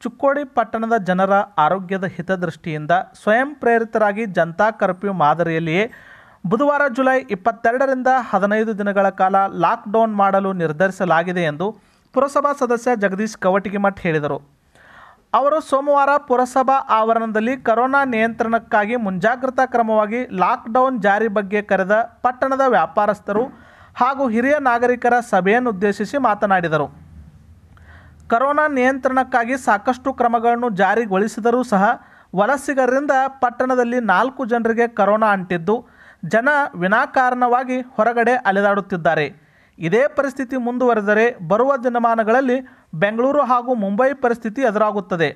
ಚುಕ್ಕೋಡಿ ಪಟ್ಟಣದ ಜನರ ಆರೋಗ್ಯದ ಹಿತದೃಷ್ಟಿಯಿಂದ ಸ್ವಯಂ ಪ್ರೇರಿತರಾಗಿ ಜನತಾ ಕರ್ಫ್ಯೂ ಮಾದರಿಯಲ್ಲಿಯೇ ಬುಧವಾರ ಜುಲೈ ಇಪ್ಪತ್ತೆರಡರಿಂದ ಹದಿನೈದು ದಿನಗಳ ಕಾಲ ಲಾಕ್ಡೌನ್ ಮಾಡಲು ನಿರ್ಧರಿಸಲಾಗಿದೆ ಎಂದು ಪುರಸಭಾ ಸದಸ್ಯ ಜಗದೀಶ್ ಕವಟಿಗಿಮಠ್ ಹೇಳಿದರು. ಅವರು ಸೋಮವಾರ ಪುರಸಭಾ ಆವರಣದಲ್ಲಿ ಕರೋನಾ ನಿಯಂತ್ರಣಕ್ಕಾಗಿ ಮುಂಜಾಗ್ರತಾ ಕ್ರಮವಾಗಿ ಲಾಕ್ಡೌನ್ ಜಾರಿ ಬಗ್ಗೆ ಕರೆದ ಪಟ್ಟಣದ ವ್ಯಾಪಾರಸ್ಥರು ಹಾಗೂ ಹಿರಿಯ ನಾಗರಿಕರ ಸಭೆಯನ್ನುದ್ದೇಶಿಸಿ ಮಾತನಾಡಿದರು. ಕರೋನಾ ನಿಯಂತ್ರಣಕ್ಕಾಗಿ ಸಾಕಷ್ಟು ಕ್ರಮಗಳನ್ನು ಜಾರಿಗೊಳಿಸಿದರೂ ಸಹ ವಲಸಿಗರಿಂದ ಪಟ್ಟಣದಲ್ಲಿ ನಾಲ್ಕು ಜನರಿಗೆ ಕರೋನಾ ಅಂಟಿದ್ದು, ಜನ ವಿನಾಕಾರಣವಾಗಿ ಹೊರಗಡೆ ಅಲೆದಾಡುತ್ತಿದ್ದಾರೆ. ಇದೇ ಪರಿಸ್ಥಿತಿ ಮುಂದುವರೆದರೆ ಬರುವ ದಿನಮಾನಗಳಲ್ಲಿ ಬೆಂಗಳೂರು ಹಾಗೂ ಮುಂಬೈ ಪರಿಸ್ಥಿತಿ ಎದುರಾಗುತ್ತದೆ.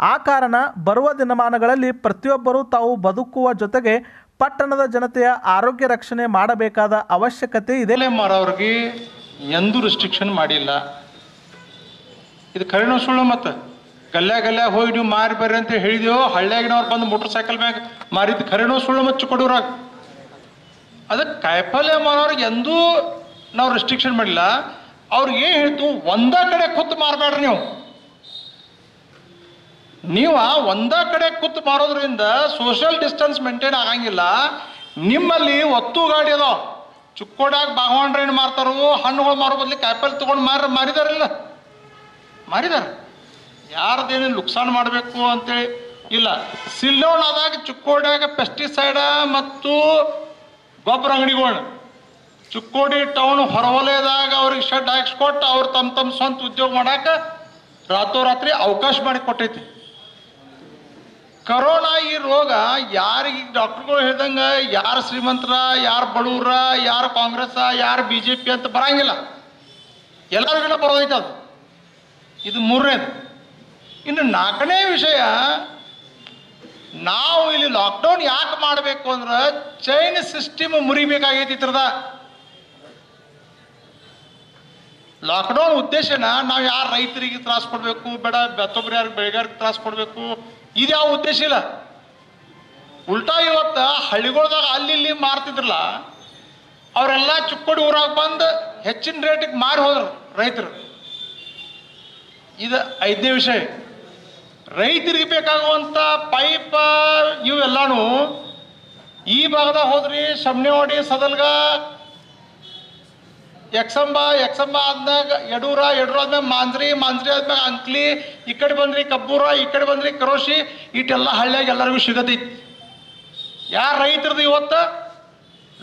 ಆ ಕಾರಣ ಬರುವ ದಿನಮಾನಗಳಲ್ಲಿ ಪ್ರತಿಯೊಬ್ಬರೂ ತಾವು ಬದುಕುವ ಜೊತೆಗೆ ಪಟ್ಟಣದ ಜನತೆಯ ಆರೋಗ್ಯ ರಕ್ಷಣೆ ಮಾಡಬೇಕಾದ ಅವಶ್ಯಕತೆ ಇದೆ. ಎಂದು ರಿಸ್ಟ್ರಿಕ್ಷನ್ ಮಾಡಿಲ್ಲ. ಇದು ಖರೇನೋ ಸುಳ್ಳು ಮತ್ತೆ? ಗಲ್ಯ ಗಲ್ಯ ಹೋಗಿ ನೀವು ಮಾರಿ ಬರ್ರಿ ಅಂತ ಹೇಳಿದೆವು ಹಳ್ಳಿಯಾಗಿನವ್ರು ಬಂದು ಮೋಟರ್ ಸೈಕಲ್ ಮ್ಯಾಗ ಮಾರಿದ್ದು ಖರೇನೋ ಸುಳ್ಳು ಮಚ್ಚು ಕೊಡೋರಾಗ. ಅದಕ್ಕೆ ಕಾಯಿಪಲ್ಯ ಮಾರೋರಿಗೆ ಎಂದೂ ನಾವು ರೆಸ್ಟ್ರಿಕ್ಷನ್ ಮಾಡಿಲ್ಲ. ಅವ್ರಿಗೆ ಏನು ಹೇಳ್ತು ಒಂದ ಕಡೆ ಕೂತು ಮಾರಬೇಡ್ರಿ ನೀವು. ನೀವು ಒಂದ ಕಡೆ ಕೂತು ಮಾರೋದ್ರಿಂದ ಸೋಷಿಯಲ್ ಡಿಸ್ಟೆನ್ಸ್ ಮೇಂಟೈನ್ ಆಗಂಗಿಲ್ಲ. ನಿಮ್ಮಲ್ಲಿ ಒತ್ತು ಗಾಡಿ ಅದಾವ. ಚುಕ್ಕೋಡ್ಯಾಗ ಏನು ಮಾರ್ತಾರೋ, ಹಣ್ಣುಗಳು ಮಾರೋ ಬದ್ಲಿ ಕಾಯಿಪಲ್ಲೆ ತೊಗೊಂಡು ಮಾರ ಮಾರಿದಾರಿಲ್ಲ. ಮಾರಿದಾರ. ಯಾರದೇನು ನುಕ್ಸಾನ್ ಮಾಡಬೇಕು ಅಂತೇಳಿ ಇಲ್ಲ. ಸಿಲ್ಲೋಣದಾಗ ಚುಕ್ಕೋಡ್ಯಾಗ ಪೆಸ್ಟಿಸೈಡ ಮತ್ತು ಗೊಬ್ಬರ ಅಂಗಡಿಗಳು ಚುಕ್ಕೋಡಿ ಟೌನ್ ಹೊರವಲಯದಾಗ ಅವ್ರಿಗೆ ಶೆಡ್ ಹಾಕ್ಸ್ಕೊಟ್ಟು ಅವ್ರು ತಮ್ಮ ತಮ್ಮ ಸ್ವಂತ ಉದ್ಯೋಗ ಮಾಡಾಕ ರಾತ್ರೋರಾತ್ರಿ ಅವಕಾಶ ಮಾಡಿ ಕೊಟ್ಟೈತಿ. ಕರೋನಾ ಈ ರೋಗ ಯಾರಿಗೆ ಡಾಕ್ಟರ್ಗಳು ಹೇಳ್ದಂಗ ಯಾರು ಶ್ರೀಮಂತರ, ಯಾರು ಬಡವ್ರ ಯಾರು ಕಾಂಗ್ರೆಸ್ ಯಾರು ಬಿ ಜೆ ಪಿ ಅಂತ ಬರಂಗಿಲ್ಲ. ಎಲ್ಲರಿಗೂ ಬರೋದೈತೆ ಅದು. ಇದು ಮೂರನೇದು. ಇನ್ನು ನಾಲ್ಕನೇ ವಿಷಯ, ನಾವು ಇಲ್ಲಿ ಲಾಕ್ಡೌನ್ ಯಾಕೆ ಮಾಡಬೇಕು ಅಂದ್ರೆ ಚೈನ್ ಸಿಸ್ಟಮ್ ಮುರಿಬೇಕಾಗೈತಿ ಇದ್ರದ ಲಾಕ್ಡೌನ್ ಉದ್ದೇಶನ ನಾವು ಯಾರು ರೈತರಿಗೆ ತ್ರಾಸ ಕೊಡಬೇಕು, ಬೇಡ ಬೆತ್ತೊಬ್ರು ಯಾರು ಬೆಳೆಗಾರಿಗೆ ತ್ರಾಸ ಕೊಡಬೇಕು, ಇದು ಯಾವ ಉದ್ದೇಶ ಇಲ್ಲ. ಉಲ್ಟಾ ಇವತ್ತು ಹಳ್ಳಿಗಳ್ದಾಗ ಅಲ್ಲಿ ಇಲ್ಲಿ ಮಾರ್ತಿದ್ರಲ್ಲ, ಅವರೆಲ್ಲ ಚಿಕ್ಕೋಡಿ ಊರಾಗ ಬಂದು ಹೆಚ್ಚಿನ ರೇಟಿಗೆ ಮಾರಿ ಹೋದ್ರು ರೈತರು. ಇದು ಐದನೇ ವಿಷಯ. ರೈತರಿಗೆ ಬೇಕಾಗುವಂಥ ಪೈಪ ಇವೆಲ್ಲಾನು ಈ ಭಾಗದಾಗ ಹೋದ್ರಿ ಶಮ್ನೆವಾಡಿ ಸದಲ್ಗ, ಎಕ್ಸಂಬ ಎಕ್ಸಂಬ ಆದ್ಮ್ಯಾಗ ಯಡೂರ ಯಡೂರ ಆದ್ಮ್ಯಾಗ ಮಾಂಜ್ರಿ ಮಾಂಜ್ರಿ ಆದ್ಮ್ಯಾಗ ಅಂಕ್ಲಿ, ಈ ಕಡೆ ಬಂದ್ರಿ ಕಬ್ಬೂರ, ಈ ಕಡೆ ಬಂದ್ರಿ ಕರೋಶಿ, ಇಟ್ಟೆಲ್ಲ ಹಳ್ಳಿಯಾಗ ಎಲ್ಲರಿಗೂ ಸಿಗತೈತಿ. ಯಾರ ರೈತರದು ಇವತ್ತು?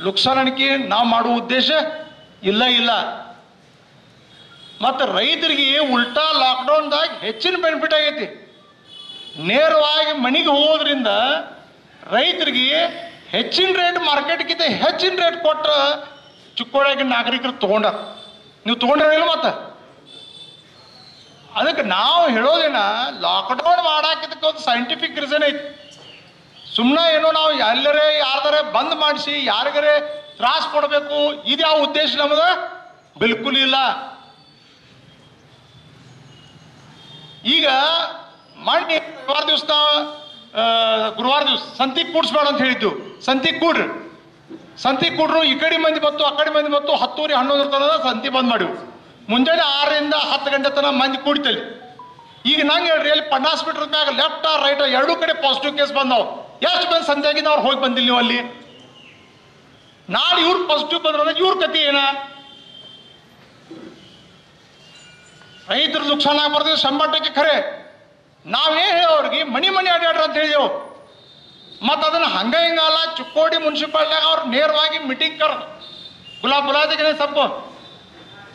ಲುಕ್ಸಾನಣಿಕೆ ನಾವು ಮಾಡುವ ಉದ್ದೇಶ ಇಲ್ಲ ಇಲ್ಲ. ಮತ್ತು ರೈತರಿಗೆ ಉಲ್ಟಾ ಲಾಕ್ಡೌನ್ದಾಗ ಹೆಚ್ಚಿನ ಬೆನಿಫಿಟ್ ಆಗೈತಿ. ನೇರವಾಗಿ ಮನೆಗೆ ಹೋಗೋದ್ರಿಂದ ರೈತರಿಗೆ ಹೆಚ್ಚಿನ ರೇಟ್ ಮಾರ್ಕೆಟ್ಗಿಂತ ಹೆಚ್ಚಿನ ರೇಟ್ ಕೊಟ್ಟರೆ ಚಿಕ್ಕೋಳಾಗಿ ನಾಗರಿಕರು ತೊಗೊಂಡಾರ. ನೀವು ತೊಗೊಂಡಿರಲಿಲ್ಲ ಮತ್ತೆ? ಅದಕ್ಕೆ ನಾವು ಹೇಳೋದೇನ ಲಾಕ್ಡೌನ್ ಮಾಡಾಕಿದ್ದಕ್ಕೆ ಒಂದು ಸೈಂಟಿಫಿಕ್ ರೀಸನ್ ಐತಿ. ಸುಮ್ಮನೆ ಏನೋ ನಾವು ಎಲ್ಲರೇ ಯಾರ್ದಾರೆ ಬಂದ್ ಮಾಡಿಸಿ, ಯಾರಿಗರೇ ತ್ರಾಸ ಕೊಡಬೇಕು ಇದು ಯಾವ ಉದ್ದೇಶ ನಮ್ದು? ಬಿಲ್ಕುಲ್ ಇಲ್ಲ. ಈಗ ಮಾಡಿ ಗುರುವಾರ ದಿವಸ ಗುರುವಾರ ದಿವಸ ಸಂತಿ ಕೂಡ್ಸ್ಬೇಡ ಅಂತ ಹೇಳಿದ್ದು. ಸಂತಿ ಕೂಡ್ರಿ. ಸಂತಿ ಕೂಡ್ರು ಈ ಕಡೆ ಮಂದಿ ಬತ್ತು ಆ ಕಡೆ ಮಂದಿ ಬತ್ತು ಹತ್ತೂರಿ ಹನ್ನೊಂದರ ತನಕ ಸಂತಿ ಬಂದ್ ಮಾಡಿವು. ಮುಂಜಾನೆ ಆರರಿಂದ ಹತ್ತು ಗಂಟೆ ತನಕ ಮಂದಿ ಕೂಡ್ತಲ್ಲಿ ಈಗ ನಂಗೆ ಹೇಳ್ರಿ ಅಲ್ಲಿ ಪನ್ನಾಸ್ ಮೀಟರ್ ಮ್ಯಾಗ ಲೆಫ್ಟ್ ರೈಟ್ ಎರಡೂ ಕಡೆ ಪಾಸಿಟಿವ್ ಕೇಸ್ ಬಂದವು ಎಷ್ಟು ಮಂದಿ ಆಗಿದ್ದು ಅವ್ರು ಹೋಗಿ ಬಂದಿಲ್ಲ ನೀವು ಅಲ್ಲಿ? ನಾಳೆ ಇವ್ರು ಪಾಸಿಟಿವ್ ಬಂದ್ರೆ ಇವ್ರ ಕತಿ ಏನ? ರೈತರು ನುಕ್ಸಾನ ಆಗ್ಬಾರ್ದು ಸಂಬಟಕ್ಕೆ ಖರೆ. ನಾವೇ ಅವ್ರಿಗೆ ಮನಿ ಮನಿ ಅಡ್ಯಾಡ್ರ ಅಂತ ಹೇಳಿದೆವು ಮತ್ತು ಅದನ್ನು ಹಂಗ ಹಿಂಗಲ್ಲ ಚಿಕ್ಕೋಡಿ ಮುನ್ಸಿಪಾಲ್ಟಿಯಾಗ ಅವ್ರು ನೇರವಾಗಿ ಮೀಟಿಂಗ್ ಕರೆದು. ಗುಲಾಬ್ ಗುಲಾದಿಗೆ ತಪ್ಪು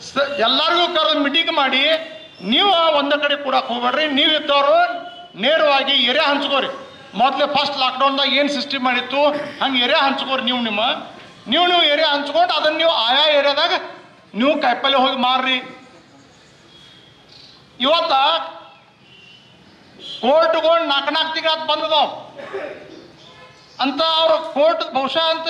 ಸ, ಎಲ್ಲರಿಗೂ ಕರೆದು ಮೀಟಿಂಗ್ ಮಾಡಿ, ನೀವು ಒಂದ ಕಡೆ ಕೂಡಕ್ಕೆ ಹೋಗ್ಬೇಡ್ರಿ, ನೀವು ಇದ್ದವರು ನೇರವಾಗಿ ಎರೆ ಹಂಚ್ಕೋರಿ. ಮೊದಲೇ ಫಸ್ಟ್ ಲಾಕ್ಡೌನ್ದಾಗ ಏನು ಸಿಸ್ಟಮ್ ಮಾಡಿತ್ತು? ಹಂಗೆ ಎರೆ ಹಂಚ್ಕೋರಿ ನೀವು ನಿಮ್ಮ. ನೀವು ನೀವು ಎರೆ ಹಂಚ್ಕೊಂಡು ಅದನ್ನು ನೀವು ಆಯಾ ಏರಿಯಾದಾಗ ನೀವು ಕಾಯಿಪಲ್ಲೆ ಹೋಗಿ ಮಾರ್ರಿ. ಇವತ್ತ ಕೋರ್ಟ್ಗಳು ನಾಲ್ಕು ನಾಲ್ಕು ತಿಂಗಳ ಬಂದದ ಅಂತ ಅವ್ರ ಕೋರ್ಟ್ ಬಹುಶಃ ಅಂತ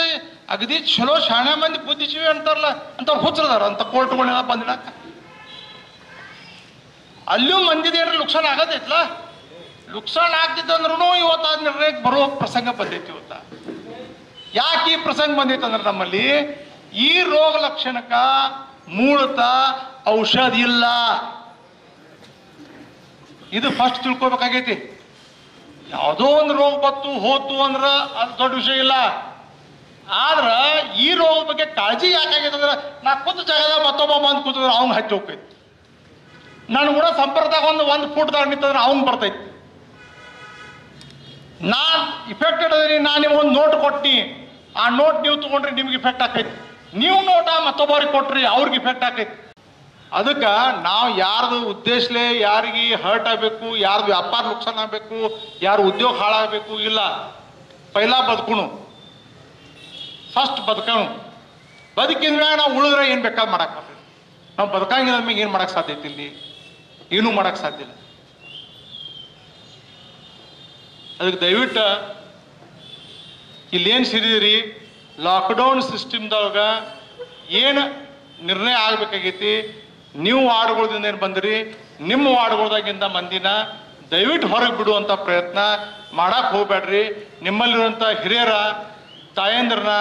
ಅಗದಿ ಚಲೋ ಶಾಣೆ ಮಂದಿ ಬುದ್ಧಿಜೀವಿ ಅಂತಾರಲ್ಲ ಅಂತ ಹುಚ್ಚರದಾರ ಅಂತ ಕೋರ್ಟ್ಗಳೆಲ್ಲ ಬಂದಿಡಾಕ ಅಲ್ಲೂ ಮಂದಿದೇನ್ರಿ ಲುಕ್ಸಾನ್ ಆಗತೈತ್ಲ ಲುಕ್ಸಾನ್ ಆಗ್ತಿತ್ತಂದ್ರೂ ಇವತ್ತು ಇವತ್ತ ನಿರ್ಣಯಕ್ಕೆ ಬರೋ ಪ್ರಸಂಗ ಬಂದೈತಿ ಇವತ್ತ. ಯಾಕೆ ಈ ಪ್ರಸಂಗ ಬಂದೈತೆ ಅಂದ್ರೆ ನಮ್ಮಲ್ಲಿ ಈ ರೋಗ ಲಕ್ಷಣಕ್ಕ ಮೂಳತ ಔಷಧ ಇಲ್ಲ. ಇದು ಫಸ್ಟ್ ತಿಳ್ಕೊಬೇಕಾಗೈತಿ. ಯಾವುದೋ ಒಂದು ರೋಗ ಬತ್ತು, ಹೋತು ಅಂದ್ರೆ ಅದು ದೊಡ್ಡ ವಿಷಯ ಇಲ್ಲ. ಆದ್ರೆ ಈ ರೋಗದ ಬಗ್ಗೆ ಕಾಳಜಿ ಯಾಕಾಗೈತೆ ಅಂದ್ರೆ, ನಾ ಕೂತ ಜಾಗದಾಗ ಮತ್ತೊಬ್ಬ ಬಂದು ಕೂತಿದ್ರೆ ಅವ್ನು ಹಚ್ಚಿ ಹೋಗ್ತೈತಿ. ನಾನು ಕೂಡ ಸಂಪರ್ಕದಾಗ ಒಂದು ಒಂದು ಫುಟ್ದಾಗ ನಿಂತಂದ್ರೆ ಅವ್ನು ಬರ್ತೈತಿ. ನಾನು ಇಫೆಕ್ಟೆಡ್ ಅದೀನಿ ನಾನು ನಿಮ್ಗೆ ಒಂದು ನೋಟ್ ಕೊಟ್ಟಿ ಆ ನೋಟ್ ನೀವು ತಗೊಂಡ್ರಿ ನಿಮ್ಗೆ ಇಫೆಕ್ಟ್ ಆಕೈತಿ ನೀವು ನೋಟ ಮತ್ತೊಬ್ಬರಿಗೆ ಕೊಟ್ರಿ, ಅವ್ರಿಗೆ ಇಫೆಕ್ಟ್ ಆಕೈತಿ ಅದಕ್ಕೆ ನಾವು ಯಾರ್ದು ಉದ್ದೇಶಲೇ ಯಾರಿಗೆ ಹರ್ಟ್ ಆಗಬೇಕು, ಯಾರ್ದು ವ್ಯಾಪಾರ ನುಕ್ಸಾನ್ ಆಗಬೇಕು, ಯಾರು ಉದ್ಯೋಗ ಹಾಳಾಗಬೇಕು ಇಲ್ಲ. ಪೈಲಾ ಬದುಕುಣು. ಫಸ್ಟ್ ಬದುಕೋಣ. ಬದುಕಿದ ಮ್ಯಾಗ ನಾವು ಉಳಿದ್ರೆ ಏನು ಬೇಕಾದ್ ಮಾಡಕ್ ನಾವು ಬದುಕಂಗಿಲ್ಲ ನಮಗೆ ಏನು ಮಾಡಕ್ ಸಾಧ್ಯ ಇಲ್ಲಿ? ಏನೂ ಮಾಡಕ್ ಸಾಧ್ಯ ಇಲ್ಲ. ಅದಕ್ಕೆ ದಯವಿಟ್ಟು ಇಲ್ಲೇನು ಸಿರಿದಿರಿ? ಲಾಕ್ಡೌನ್ ಸಿಸ್ಟಮ್ದೊಳಗೆ ಏನು ನಿರ್ಣಯ ಆಗ್ಬೇಕಾಗೈತಿ? ನೀವು ವಾರ್ಡ್ಗಳದಿಂದ ಏನು ಬಂದಿರಿ? ನಿಮ್ಮ ವಾರ್ಡ್ಗಳ್ದಾಗಿಂದ ಮಂದಿನ ದಯವಿಟ್ಟು ಹೊರಗೆ ಬಿಡುವಂಥ ಪ್ರಯತ್ನ ಮಾಡಕ್ಕೆ ಹೋಗ್ಬೇಡ್ರಿ. ನಿಮ್ಮಲ್ಲಿರುವಂಥ ಹಿರಿಯರ ತಾಯಂದ್ರನ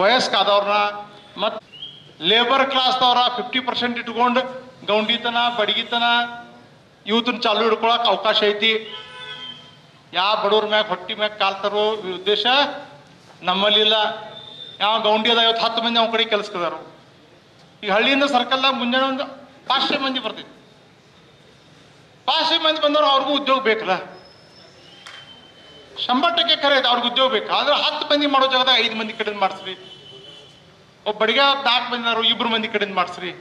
ವಯಸ್ಕಾದವ್ರನ್ನ ಮತ್ತು ಲೇಬರ್ ಕ್ಲಾಸ್ದವ್ರ ಫಿಫ್ಟಿ ಪರ್ಸೆಂಟ್ ಇಟ್ಕೊಂಡು ಗೌಂಡಿತನ, ಬಡಗಿತನ ಇವತ್ತನ್ನ ಚಾಲು ಹಿಡ್ಕೊಳಕ್ಕೆ ಅವಕಾಶ ಐತಿ. ಯಾವ ಬಡವ್ರ ಮ್ಯಾಗ, ಹೊಟ್ಟಿ ಮ್ಯಾಗ ಕಾಲ್ತಾರೋ ಉದ್ದೇಶ ನಮ್ಮಲ್ಲಿಲ್ಲ ಯಾವ ಗೌಂಡಿ ಅದ ಇವತ್ತು ಹತ್ತು ಮಂದಿ ಅವ್ನ ಕಡೆ ಈಗ ಹಳ್ಳಿಯಿಂದ ಸರ್ಕಲ್ದಾಗ ಮುಂಜಾನೆ ಒಂದು ಪಾಶ್ಚೆ ಮಂದಿ ಬರ್ತೈತಿ ಪಾಶ್ಚೆ ಮಂದಿ ಬಂದವ್ರು ಅವ್ರಿಗೂ ಉದ್ಯೋಗ ಬೇಕಲ್ಲ. ಶಂಬರ್ ಖರೆ ಐತೆ ಅವ್ರಿಗೆ ಉದ್ಯೋಗ ಬೇಕು. ಆದ್ರೆ ಹತ್ತು ಮಂದಿ ಮಾಡೋ ಜಾಗದಾಗ ಐದು ಮಂದಿ ಕಡೆಯಿಂದ ಮಾಡಿಸ್ರಿ. ಒಬ್ಬ ಬಡಿಗೆ ನಾಲ್ಕು ಮಂದಿ ಇಬ್ರು ಮಂದಿ ಕಡೆಯಿಂದ ಮಾಡಿಸ್ರಿ.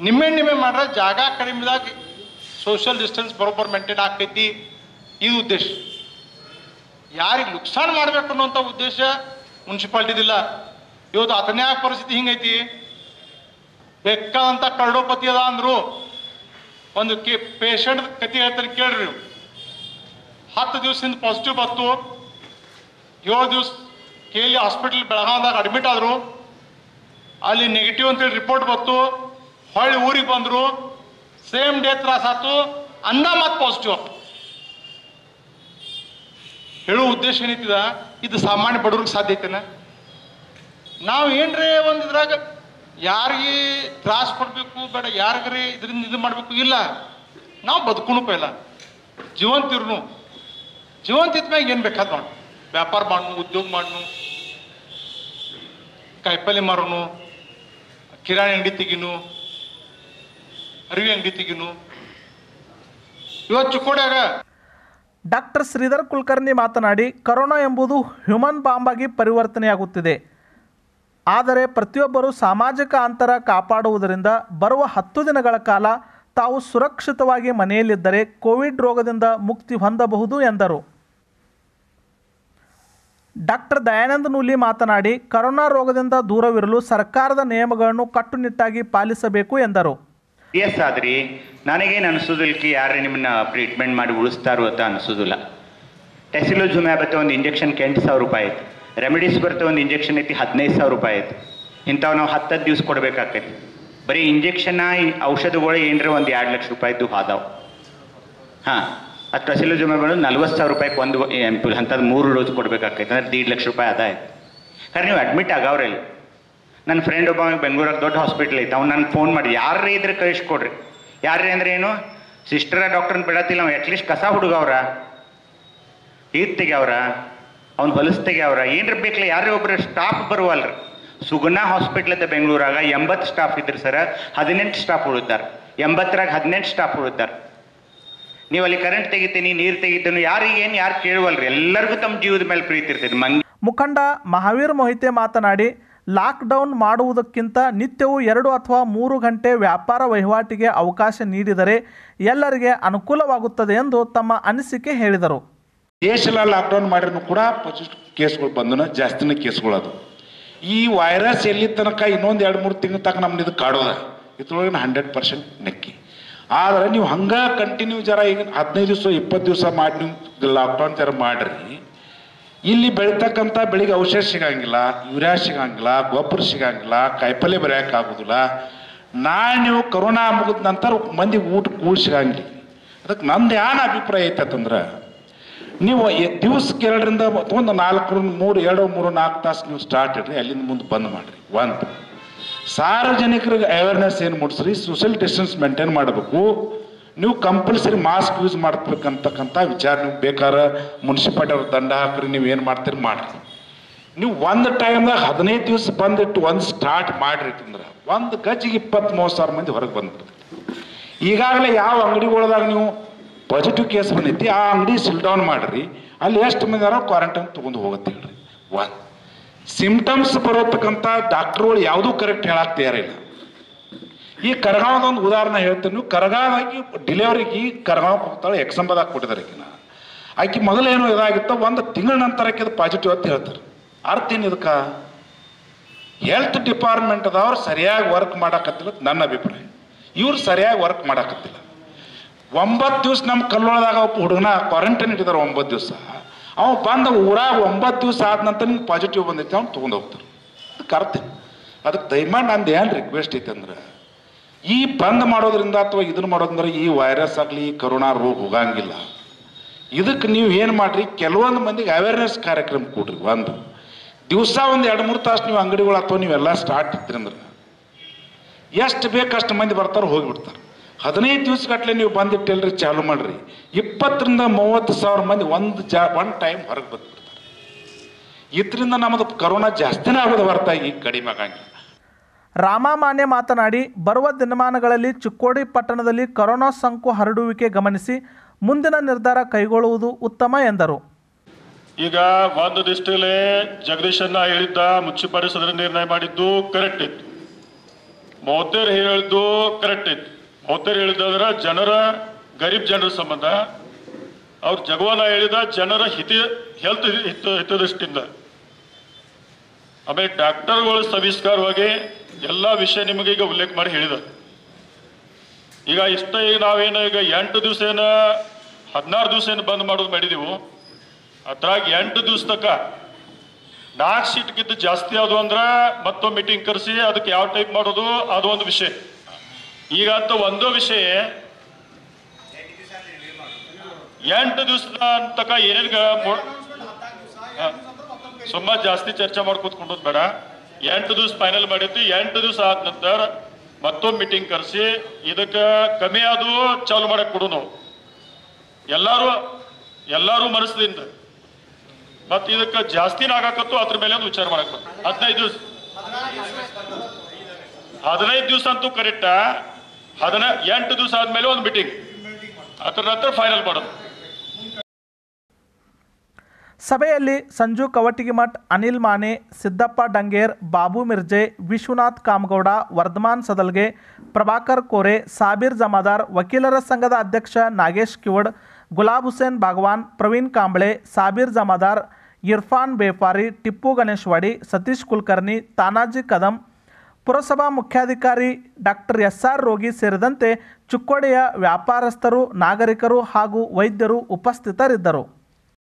ನಿಮ್ಮೆ ನಿಮ್ಮೆ ಮಾಡ್ರೆ ಜಾಗ ಕಡಿಮೆದಾಗ ಸೋಷಿಯಲ್ ಡಿಸ್ಟೆನ್ಸ್ ಬರೋಬ್ಬರ್ ಮೇಂಟೈನ್ ಆಗ್ತೈತಿ. ಇದು ಉದ್ದೇಶ. ಯಾರಿಗೆ ನುಕ್ಸಾನ್ ಮಾಡ್ಬೇಕು ಅನ್ನೋಂಥ ಉದ್ದೇಶ ಮುನ್ಸಿಪಾಲ್ಟಿದಿಲ್ಲ. ಇವತ್ತು ಅತನ್ಯಾಗ ಪರಿಸ್ಥಿತಿ ಹಿಂಗೈತಿ. ಬೇಕಾದಂಥ ಕರಡೋಪತಿ ಅದ ಅಂದ್ರು, ಒಂದು ಕೆ ಪೇಷಂಟ್ ಕತಿ ಹೇಳ್ತಾರೆ ಕೇಳ್ರಿ ನೀವು. ಹತ್ತು ದಿವಸದಿಂದ ಪಾಸಿಟಿವ್ ಬಂತು. ಏಳು ದಿವಸ ಕೆ ಎಲ್ ಹಾಸ್ಪಿಟಲ್ ಬೆಳಗಾವದಾಗ ಅಡ್ಮಿಟ್ ಆದರು. ಅಲ್ಲಿ ನೆಗೆಟಿವ್ ಅಂತೇಳಿ ರಿಪೋರ್ಟ್ ಬಂತು. ಹೊಳ್ಳಿ ಊರಿಗೆ ಬಂದರು. ಸೇಮ್ ಡೇ ತ್ರಾಸ ಆತು. ಅನ್ನ ಮತ್ತು ಪಾಸಿಟಿವ್ ಆಯ್ತು ಹೇಳೋ ಉದ್ದೇಶ ಏನೈತಿದ ಇದು ಸಾಮಾನ್ಯ ಬಡವ್ರಿಗೆ ಸಾಧ್ಯ ಐತೆನ? ನಾವು ಏನ್ರೇ ಒಂದು ಇದ್ರಾಗ ಯಾರಿಗೆ ತ್ರಾಸ ಕೊಡಬೇಕು, ಬೇಡ ಯಾರಿಗ್ರಿ ಇದರಿಂದ ಇದು ಮಾಡಬೇಕು, ಇಲ್ಲ. ನಾವು ಬದುಕುನು ಪೈಲ. ಜೀವಂತ ಇರ್ನು ಜೀವಂತ ಇದ್ಮ್ಯಾಗ ಏನು ಬೇಕಾದ್ ಮಾಡು. ವ್ಯಾಪಾರ ಮಾಡ್ನು, ಉದ್ಯೋಗ ಮಾಡ್ನು, ಕಾಯಿಪಲ್ಲೆ ಮಾರೋನು, ಕಿರಾಣಿ ಅಂಗಡಿ ತೆಗಿನು, ಅರಿವಿ ಅಂಗಡಿ ತೆಗಿನು. ಇವತ್ತು ಚಿಕ್ಕೋಡ್ಯಾಗ ಡಾಕ್ಟರ್ ಶ್ರೀಧರ್ ಕುಲಕರ್ಣಿ ಮಾತನಾಡಿ, ಕರೋನಾ ಎಂಬುದು ಹ್ಯೂಮನ್ ಬಾಂಬ್ ಆಗಿ ಪರಿವರ್ತನೆಯಾಗುತ್ತಿದೆ. ಆದರೆ ಪ್ರತಿಯೊಬ್ಬರು ಸಾಮಾಜಿಕ ಅಂತರ ಕಾಪಾಡುವುದರಿಂದ ಬರುವ ಹತ್ತು ದಿನಗಳ ಕಾಲ ತಾವು ಸುರಕ್ಷಿತವಾಗಿ ಮನೆಯಲ್ಲಿದ್ದರೆ ಕೋವಿಡ್ ರೋಗದಿಂದ ಮುಕ್ತಿ ಹೊಂದಬಹುದು ಎಂದರು. ಡಾಕ್ಟರ್ ದಯಾನಂದ ನೂಲಿ ಮಾತನಾಡಿ, ಕರೋನಾ ರೋಗದಿಂದ ದೂರವಿರಲು ಸರ್ಕಾರದ ನಿಯಮಗಳನ್ನು ಕಟ್ಟುನಿಟ್ಟಾಗಿ ಪಾಲಿಸಬೇಕು ಎಂದರು. ಎಸ್ ಆದ್ರಿ. ನನಗೇನು ಅನಿಸೋದಿಲ್ಕಿ ಯಾರೇ ನಿಮ್ಮನ್ನ ಟ್ರೀಟ್ಮೆಂಟ್ ಮಾಡಿ ಉಳಿಸ್ತಾರೋ ಅಂತ ಅನಿಸೋದಿಲ್ಲ. ಟೆಸಿಲೋಜುಮ್ಯಾಬ್ ಬತ್ತೆ ಒಂದು ಇಂಜೆಕ್ಷನ್ಗೆ ಎಂಟು ಸಾವಿರ ರೂಪಾಯಿ ಐತಿ ರೆಮಿಡೀಸ್ ಬರ್ತ ಒಂದು ಇಂಜೆಕ್ಷನ್ ಐತಿ, ಹದಿನೈದು ಸಾವಿರ ರೂಪಾಯಿ ಐತಿ. ಇಂಥವು ನಾವು ಹತ್ತತ್ತು ದಿವ್ಸ ಕೊಡಬೇಕಾಕೈತಿ ಬರೀ ಇಂಜೆಕ್ಷನ್ನ ಔಷಧಗಳು ಏನರ ಒಂದು ಎರಡು ಲಕ್ಷ ರೂಪಾಯಿದ್ದು ಆದಾವು. ಹಾಂ, ಅದು ಟೆಸಿಲೋಜುಮ್ಯಾಬ್ ಬಂದು ನಲ್ವತ್ತು ಸಾವಿರ ರೂಪಾಯಿಗೆ ಒಂದು ಎಂಪುಲ್ ಅಂಥದ್ದು ಮೂರು ಡೋಸ್ ಕೊಡಬೇಕಾಗ್ತೈತೆ, ಅಂದ್ರೆ ದೀಡ್ ಲಕ್ಷ ರೂಪಾಯಿ ಆದಾಯ ಖರೆ, ನೀವು ಅಡ್ಮಿಟ್ ಆಗವ್ರಲ್ಲಿ ನನ್ನ ಫ್ರೆಂಡ್ ಒಬ್ಬ ಬೆಂಗಳೂರಾಗ ದೊಡ್ಡ ಹಾಸ್ಪಿಟ್ಲ್ ಐತೆ, ಅವ್ನು ನನಗೆ ಫೋನ್ ಮಾಡಿ ಯಾರೇ ಇದ್ರೆ ಕಳಿಸ್ಕೊಡ್ರಿ. ಯಾರೇ ಅಂದ್ರೆ ಏನು? ಸಿಸ್ಟರ ಡಾಕ್ಟರ್ನ ಬಿಡತ್ತಿಲ್ಲ ಅವ್ನು ಅಟ್ಲೀಸ್ಟ್ ಕಸ ಹುಡುಗವ್ರ. ಈತ್ತಿಗೆ ತೆಗ್ಯಾವ್ರ ಅವ್ನು ಹೊಲಸ್ತೆಗೆ ಅವ್ರ, ಏನ್ರ ಬೇಕಲ್ಲ ಯಾರೇ ಒಬ್ಬರು ಸ್ಟಾಫ್ ಬರುವಲ್ರಿ. ಸುಗುಣ ಹಾಸ್ಪಿಟ್ಲ್ ಅಂತ ಬೆಂಗಳೂರಾಗ ಎಂಬತ್ತು ಸ್ಟಾಫ್ ಇದ್ರು ಸರ ಹದಿನೆಂಟು ಸ್ಟಾಫ್ ಉಳಿದಾರ ಎಂಬತ್ತರಾಗ ಹದಿನೆಂಟು ಸ್ಟಾಫ್ ಉಳಿದಾರ ನೀವು ಅಲ್ಲಿ ಕರೆಂಟ್ ತೆಗಿತೀನಿ, ನೀರು ತೆಗಿತೀನಿ ಯಾರಿಗೇನು ಯಾರು ಕೇಳುವಲ್ರಿ? ಎಲ್ಲರಿಗೂ ತಮ್ಮ ಜೀವದ ಮೇಲೆ ಪ್ರೀತಿ ಇರ್ತೈತಿ. ಮಂಗಿ ಮುಖಂಡ ಮಹಾವೀರ್ ಮೊಹಿತೆ ಮಾತನಾಡಿ ಲಾಕ್ಡೌನ್ ಮಾಡುವುದಕ್ಕಿಂತ ನಿತ್ಯವೂ ಎರಡು ಅಥವಾ ಮೂರು ಗಂಟೆ ವ್ಯಾಪಾರ ವಹಿವಾಟಿಗೆ ಅವಕಾಶ ನೀಡಿದರೆ ಎಲ್ಲರಿಗೆ ಅನುಕೂಲವಾಗುತ್ತದೆ ಎಂದು ತಮ್ಮ ಅನಿಸಿಕೆ ಹೇಳಿದರು. ದೇಶೆಲ್ಲ ಲಾಕ್ಡೌನ್ ಮಾಡಿದ್ರು ಕೂಡ ಪಾಸಿಟಿವ್ ಕೇಸ್ಗಳು ಬಂದನ ಜಾಸ್ತಿನೇ ಕೇಸ್ಗಳು ಅದು. ಈ ವೈರಸ್ ಎಲ್ಲಿ ತನಕ ಇನ್ನೊಂದು ಎರಡು ಮೂರು ತಿಂಗಳ ತನಕ ನಮ್ದು ಇದು ಕಾಡೋದ. ಇದ್ರೊಳಗೆ ಹಂಡ್ರೆಡ್ ಪರ್ಸೆಂಟ್ ನೆಕ್ಕಿ. ಆದ್ರೆ ನೀವು ಹಂಗೆ ಕಂಟಿನ್ಯೂ ಜರ ಈಗ ಹದಿನೈದು ದಿವಸ, ಇಪ್ಪತ್ತು ದಿವಸ ಮಾಡಿ ನೀವು ಲಾಕ್ಡೌನ್ ಜರ ಮಾಡ್ರಿ. ಇಲ್ಲಿ ಬೆಳೀತಕ್ಕಂಥ ಬೆಳಿಗ್ಗೆ ಔಷಧ ಸಿಗಂಗಿಲ್ಲ, ಯೂರಿಯಾ ಸಿಗಂಗಿಲ್ಲ ಗೊಬ್ಬರ ಸಿಗಂಗಿಲ್ಲ ಕಾಯಿಪಲ್ಯ ಬೆಳೆಯಕ್ಕೆ ಆಗೋದಿಲ್ಲ ನಾಳೆ ನೀವು ಕರೋನಾ ಮುಗಿದ ನಂತರ ಮಂದಿ ಊಟ ಕೂಡ ಸಿಗಂಗಿಲ್ಲ. ಅದಕ್ಕೆ ನಂದು ಏನು ಅಭಿಪ್ರಾಯ ಐತಂದ್ರೆ ನೀವು ದಿವಸಕ್ಕೆ ಎರಡರಿಂದ ಒಂದು ನಾಲ್ಕು ಮೂರು, ಎರಡು, ಮೂರು, ನಾಲ್ಕು ತಾಸು ನೀವು ಸ್ಟಾರ್ಟ್ ಇಡ್ರಿ, ಅಲ್ಲಿಂದ ಮುಂದೆ ಬಂದ್ ಮಾಡ್ರಿ. ಒಂದು, ಸಾರ್ವಜನಿಕರಿಗೆ ಅವೇರ್ನೆಸ್ ಏನು ಮೂಡಿಸ್ರಿ ಸೋಷಿಯಲ್ ಡಿಸ್ಟೆನ್ಸ್ ಮೇಂಟೈನ್ ಮಾಡಬೇಕು. ನೀವು ಕಂಪಲ್ಸರಿ ಮಾಸ್ಕ್ ಯೂಸ್ ಮಾಡ್ಬೇಕಂತಕ್ಕಂಥ ವಿಚಾರ ನೀವು ಬೇಕಾರ ಮುನ್ಸಿಪಾಲ್ಟಿ ಅವ್ರ ದಂಡ ಹಾಕ್ರಿ, ನೀವು ಏನು ಮಾಡ್ತೀರಿ ಮಾಡ್ರಿ. ನೀವು ಒಂದು ಟೈಮ್ದಾಗ ಹದಿನೈದು ದಿವಸ ಬಂದಿಟ್ಟು ಒಂದು ಸ್ಟಾರ್ಟ್ ಮಾಡ್ರಿ ಅಂದ್ರೆ ಒಂದು ಗಜ್ಜಿಗೆ ಇಪ್ಪತ್ತು ಮೂವತ್ತು ಸಾವಿರ ಮಂದಿ ಹೊರಗೆ ಬಂದ್ಬಿಡ್ತೀವಿ ಈಗಾಗಲೇ ಯಾವ ಅಂಗಡಿಗಳದಾಗ ನೀವು ಪಾಸಿಟಿವ್ ಕೇಸ್ ಬಂದೈತಿ ಆ ಅಂಗಡಿ ಸಿಲ್ ಡೌನ್ ಮಾಡ್ರಿ. ಅಲ್ಲಿ ಎಷ್ಟು ಮಂದಿ ಅದಾರ ಕ್ವಾರಂಟೈನ್ ತೊಗೊಂಡು ಹೋಗುತ್ತೆ ಒಂದು ಸಿಂಪ್ಟಮ್ಸ್ ಬರೋತಕ್ಕಂಥ ಡಾಕ್ಟ್ರುಗಳು ಯಾವುದೂ ಕರೆಕ್ಟ್ ಹೇಳಕ್ ತಯಾರಿಲ್ಲ ಈ ಕರಗಾವದ ಒಂದು ಉದಾಹರಣೆ ಹೇಳ್ತೀನಿ ಕರಗಾವಾಗಿ ಡಿಲಿವರಿಗೆ ಕರಗಾವಕ್ಕೆ ಹೋಗ್ತಾಳೆ ಎಕ್ಸಂಬದಾಗ ಕೊಟ್ಟಿದ್ದಾರೆ ಆಕಿನ ಮೊದಲು ಮೊದಲೇನು ಇದಾಗಿತ್ತು? ಒಂದು ತಿಂಗಳ ನಂತರ ಅದು ಪಾಸಿಟಿವ್ ಅಂತ ಹೇಳ್ತಾರೆ. ಅರ್ಥ ಏನು ಇದಕ್ಕೆ? ಹೆಲ್ತ್ ಡಿಪಾರ್ಟ್ಮೆಂಟ್ದವ್ರು ಸರಿಯಾಗಿ ವರ್ಕ್ ಮಾಡಕತ್ತಿಲ್ಲ ನನ್ನ ಅಭಿಪ್ರಾಯ. ಇವ್ರು ಸರಿಯಾಗಿ ವರ್ಕ್ ಮಾಡಕತ್ತಿಲ್ಲ. ಒಂಬತ್ತು ದಿವಸ ನಮ್ಮ ಕಲ್ಲೊಳದಾಗ ಒಬ್ಬ ಹುಡುಗನ ಕ್ವಾರಂಟೈನ್ ಇಟ್ಟಿದ್ದಾರೆ ಒಂಬತ್ತು ದಿವಸ. ಅವ ಬಂದ ಊರಾಗ ಒಂಬತ್ತು ದಿವಸ ಆದ ನಂತರ ನಿಮ್ಗೆ ಪಾಸಿಟಿವ್ ಬಂದೈತೆ ಅವ್ನು ತೊಗೊಂಡು ಹೋಗ್ತಾರೆ ಏನು? ಅದಕ್ಕೆ ದಯಮಾಡಿ ನಂದು ಏನು ರಿಕ್ವೆಸ್ಟ್ ಐತೆ ಅಂದ್ರೆ, ಈ ಬಂದ್ ಮಾಡೋದ್ರಿಂದ ಅಥವಾ ಇದನ್ನ ಮಾಡೋದಂದ್ರೆ ಈ ವೈರಸ್ ಆಗಲಿ, ಈ ಕರೋನಾ ರೋಗ ಹೋಗಂಗಿಲ್ಲ. ಇದಕ್ಕೆ ನೀವು ಏನು ಮಾಡ್ರಿ, ಕೆಲವೊಂದು ಮಂದಿಗೆ ಅವೇರ್ನೆಸ್ ಕಾರ್ಯಕ್ರಮ ಕೊಡ್ರಿ, ಒಂದು. ದಿವಸ ಒಂದು ಎರಡು, ಮೂರು ತಾಸು ನೀವು ಅಂಗಡಿಗಳು ಅಥವಾ ನೀವೆಲ್ಲ ಸ್ಟಾರ್ಟ್ ಇದ್ರಂದ್ರೆ ಎಷ್ಟು ಬೇಕಷ್ಟು ಮಂದಿ ಬರ್ತಾರೆ ಹೋಗಿಬಿಡ್ತಾರೆ. ಹದಿನೈದು ದಿವಸಗಟ್ಲೆ ನೀವು ಬಂದಿಟ್ಟಿಲ್ರಿ ಚಾಲು ಮಾಡ್ರಿ. ಇಪ್ಪತ್ತರಿಂದ ಮೂವತ್ತು ಸಾವಿರ ಮಂದಿ ಒಂದು ಜಾ ಒನ್ ಟೈಮ್ ಹೊರಗೆ ಬಂದ್ಬಿಡ್ತಾರೆ. ಇದರಿಂದ ನಮ್ಮದು ಕರೋನಾ ಜಾಸ್ತಿನೇ ಆಗೋದು ಹೊರತಾಗಿ ಕಡಿಮೆ ಆಗಂಗಿಲ್ಲ. ರಾಮಾಮಾನ್ಯ ಮಾತನಾಡಿ ಬರುವ ದಿನಮಾನಗಳಲ್ಲಿ ಚಿಕ್ಕೋಡಿ ಪಟ್ಟಣದಲ್ಲಿ ಕೊರೋನಾ ಸೋಂಕು ಹರಡುವಿಕೆ ಗಮನಿಸಿ ಮುಂದಿನ ನಿರ್ಧಾರ ಕೈಗೊಳ್ಳುವುದು ಉತ್ತಮ ಎಂದರು. ಈಗ ಒಂದು ದಿಷ್ಟಿಲೇ ಜಗದೀಶನ್ನ ಹೇಳಿದ್ದ ಮುಚ್ಚಿಪಡಿಸಿದ್ರೆ ನಿರ್ಣಯ ಮಾಡಿದ್ದು ಕರೆಕ್ಟ್ ಇತ್ತು. ಮೌತೇರ್ ಹೇಳಿದ್ದು ಕರೆಕ್ಟ್ ಇತ್ತು. ಮೌತೇರ್ ಹೇಳಿದ್ರ ಜನರ, ಗರೀಬ್ ಜನರ ಸಂಬಂಧ. ಅವ್ರು ಜಗವಾನ ಹೇಳಿದ ಜನರ ಹಿತ ಹೆಲ್ತ್ ಹಿತ ಹಿತದೃಷ್ಟಿಯಿಂದ. ಆಮೇಲೆ ಡಾಕ್ಟರ್ಗಳು ಸವಿಸ್ಕಾರವಾಗಿ ಎಲ್ಲ ವಿಷಯ ನಿಮಗೆ ಈಗ ಉಲ್ಲೇಖ ಮಾಡಿ ಹೇಳಿದ ಈಗ ಇಷ್ಟ ಈಗ ನಾವೇನು ಈಗ ಎಂಟು ದಿವಸ ಏನು, ಹದಿನಾರು ದಿವಸ ಏನು ಬಂದ್ ಮಾಡೋದು ಮಾಡಿದೀವು, ಅದ್ರಾಗ ಎಂಟು ದಿವಸ ತಕ್ಕ ನಾಲ್ಕು ಸೀಟ್ಗಿಂತ ಜಾಸ್ತಿ ಅದು ಅಂದ್ರೆ ಮತ್ತೊಂದು ಮೀಟಿಂಗ್ ಕರೆಸಿ ಅದಕ್ಕೆ ಯಾವ ಟೈಪ್ ಮಾಡೋದು, ಅದು ಒಂದು ವಿಷಯ. ಈಗ ಅಂತ ಒಂದು ವಿಷಯ, ಎಂಟು ದಿವಸದ ಅಂತಕ ಏನೇನು ಸುಮ್ಮ ಜಾಸ್ತಿ ಚರ್ಚೆ ಮಾಡ್ಕೊತ್ಕೊಂಡೋದು ಬೇಡ. ಎಂಟು ದಿವಸ ಫೈನಲ್ ಮಾಡಿತ್ತು ಎಂಟು ದಿವಸ ಆದ ನಂತರ ಮತ್ತೊಂದು ಮೀಟಿಂಗ್ ಕರೆಸಿ, ಇದಕ್ಕೆ ಕಮ್ಮಿ ಆದವು ಚಾಲು ಮಾಡಕ್ ಕೊಡು ನಾವು. ಎಲ್ಲಾರು ಎಲ್ಲಾರು ಮನಸ್ಸಿಂದ. ಮತ್ತೆ ಇದಕ್ಕೆ ಜಾಸ್ತಿನ ಆಗಾಕತ್ತು ಅದ್ರ ಮೇಲೆ ಒಂದು ವಿಚಾರ ಮಾಡಕ್ ಹದಿನೈದು ದಿವಸ. ಹದಿನೈದು ದಿವಸ ಅಂತೂ ಕರೆಕ್ಟ ಹದಿನ ಎಂಟು ದಿವಸ ಆದ್ಮೇಲೆ ಒಂದು ಮೀಟಿಂಗ್ ಅದ್ರ ನಂತರ ಫೈನಲ್ ಮಾಡೋದು. ಸಭೆಯಲ್ಲಿ ಸಂಜು ಕವಟಿಗಿಮಠ್, ಅನಿಲ್ ಮಾನೆ ಸಿದ್ದಪ್ಪ ಡಂಗೇರ್, ಬಾಬು ಮಿರ್ಜೆ, ವಿಶ್ವನಾಥ್ ಕಾಮಗೌಡ, ವರ್ಧಮಾನ್ ಸದಲ್ಗೆ, ಪ್ರಭಾಕರ್ ಕೋರೆ, ಸಾಬೀರ್ ಜಮಾದಾರ್, ವಕೀಲರ ಸಂಘದ ಅಧ್ಯಕ್ಷ ನಾಗೇಶ್ ಕಿವಡ್, ಗುಲಾಬ್ ಹುಸೇನ್ ಭಾಗವಾನ್ ಪ್ರವೀಣ್ ಕಾಂಬಳೆ, ಸಾಬೀರ್ ಜಮಾದಾರ್, ಇರ್ಫಾನ್ ಬೇಫಾರಿ, ಟಿಪ್ಪು ಗಣೇಶ್ವಾಡಿ, ಸತೀಶ್ ಕುಲಕರ್ಣಿ, ತಾನಾಜಿ ಕದಂ ಪುರಸಭಾ ಮುಖ್ಯಾಧಿಕಾರಿ ಡಾಕ್ಟರ್ ಎಸ್ ಆರ್ ರೋಗಿ ಸೇರಿದಂತೆ ಚುಕ್ಕೋಡಿಯ ವ್ಯಾಪಾರಸ್ಥರು ನಾಗರಿಕರು ಹಾಗೂ ವೈದ್ಯರು ಉಪಸ್ಥಿತರಿದ್ದರು.